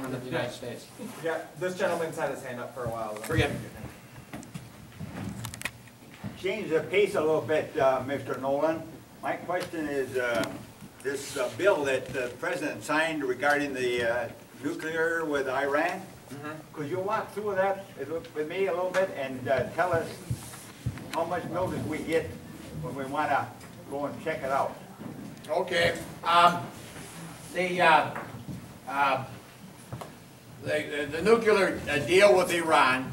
gentleman of the United States. Yeah, this gentleman's had his hand up for a while. Forgive me. Change the pace a little bit, uh, Mr. Nolan. My question is, uh, this uh, bill that the president signed regarding the uh, nuclear with Iran, could you walk through that with me a little bit and uh, tell us how much notice we get when we want to go and check it out? Okay, um, the, uh, uh, the, the nuclear uh, deal with Iran,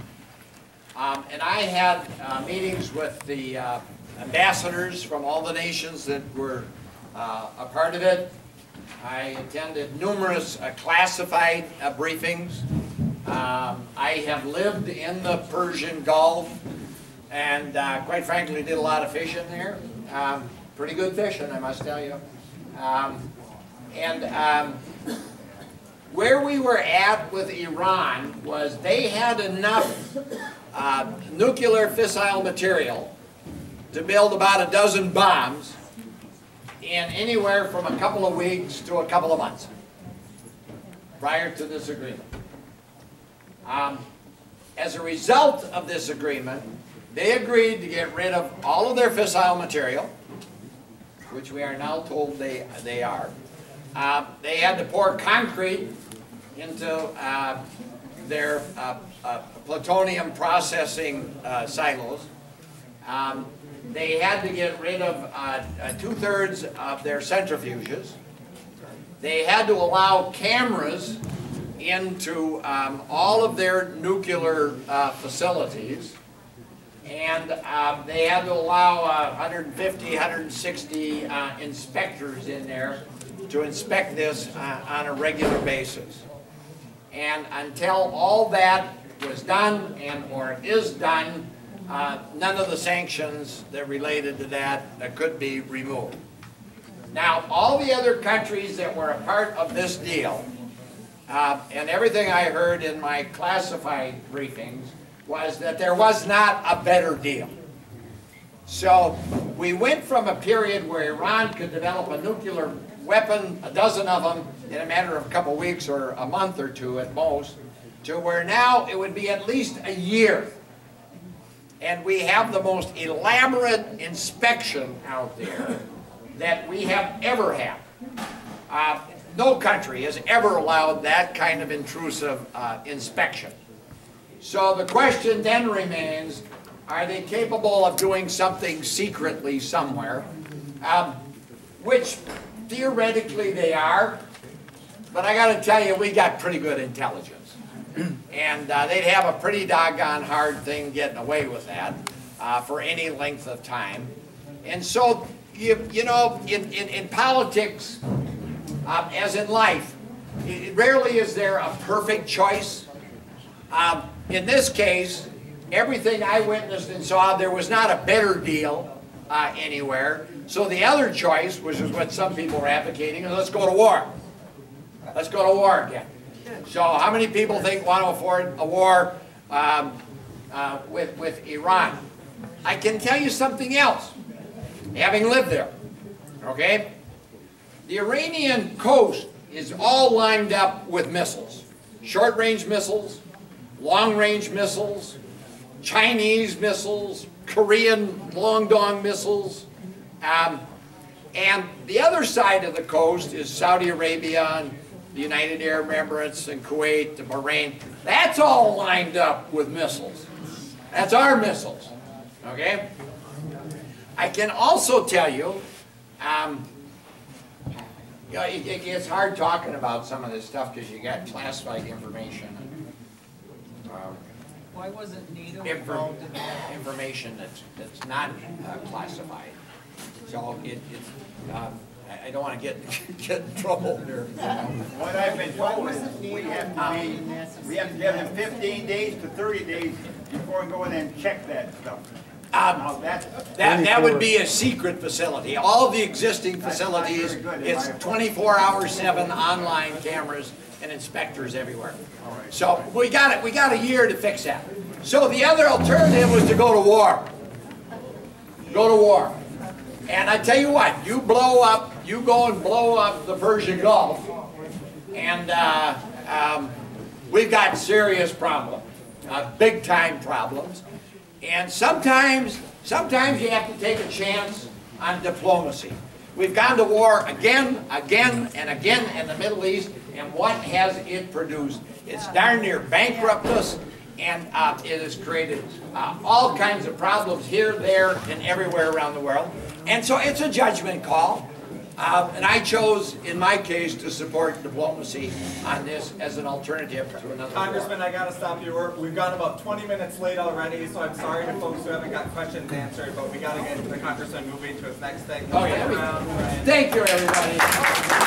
um, and I had, uh, meetings with the, uh, ambassadors from all the nations that were, uh, a part of it. I attended numerous uh, classified uh, briefings. Um, I have lived in the Persian Gulf and, quite frankly, did a lot of fishing there. Um, pretty good fishing, I must tell you. Um, and um, where we were at with Iran was they had enough uh, nuclear fissile material to build about a dozen bombs in anywhere from a couple of weeks to a couple of months prior to this agreement. Um, as a result of this agreement, they agreed to get rid of all of their fissile material, which we are now told they, they are. Uh, they had to pour concrete into uh, their uh, uh, plutonium processing silos. Um, they had to get rid of two-thirds of their centrifuges. They had to allow cameras into um, all of their nuclear facilities. And um, they had to allow uh, 150, 160 uh, inspectors in there to inspect this uh, on a regular basis. And until all that was done and or is done, uh, none of the sanctions that related to that could be removed. Now, all the other countries that were a part of this deal, uh, and everything I heard in my classified briefings, was that there was not a better deal. So we went from a period where Iran could develop a nuclear weapon, a dozen of them, in a matter of a couple of weeks or a month or two at most, to where now it would be at least a year. And we have the most elaborate inspection out there that we have ever had. Uh, no country has ever allowed that kind of intrusive uh, inspection. So the question then remains, are they capable of doing something secretly somewhere? Um, which theoretically they are, but I gotta tell you, we got pretty good intelligence. And uh, they'd have a pretty doggone hard thing getting away with that uh, for any length of time. And so, you, you know, in, in, in politics, um, as in life, it, rarely is there a perfect choice. Um, in this case, everything I witnessed and saw, there was not a better deal uh, anywhere. So the other choice, which is what some people are advocating, is let's go to war. Let's go to war again. So how many people think want to afford a war um, uh, with, with Iran? I can tell you something else, having lived there, okay? The Iranian coast is all lined up with missiles. Short-range missiles, long-range missiles, Chinese missiles, Korean Nodong missiles. Um, and the other side of the coast is Saudi Arabia and the United Arab Emirates and Kuwait and Bahrain. That's all lined up with missiles. That's our missiles, okay? I can also tell you, um, you know, it, it gets hard talking about some of this stuff because you got classified information. Um, Why wasn't NATO Infor- involved in that? information that's, that's not uh, classified. So it, it's, um, I, I don't want to get, get in trouble here. you know. What I've been told is we have to be, we have to give them fifteen days to thirty days before we go in and check that stuff. Um, Now, that's, That, that would be a secret facility. All the existing facilities, very good, in it's my opinion. twenty-four hour seven online cameras and inspectors everywhere. So we got it, we got a year to fix that. So the other alternative was to go to war. Go to war. And I tell you what, you blow up, you go and blow up the Persian Gulf, and, uh, um, we've got serious problems, uh, big-time problems. And sometimes, sometimes you have to take a chance on diplomacy. We've gone to war again, again, and again in the Middle East, and what has it produced? It's darn near bankrupt us, and uh, it has created uh, all kinds of problems here, there, and everywhere around the world. And so it's a judgment call. Uh, And I chose, in my case, to support diplomacy on this as an alternative to another war. Congressman, I gotta stop your work. We've got about twenty minutes late already, so I'm sorry to folks who haven't got questions answered, but we gotta get the congressman moving to his next thing. Oh, yeah. Thank you, everybody.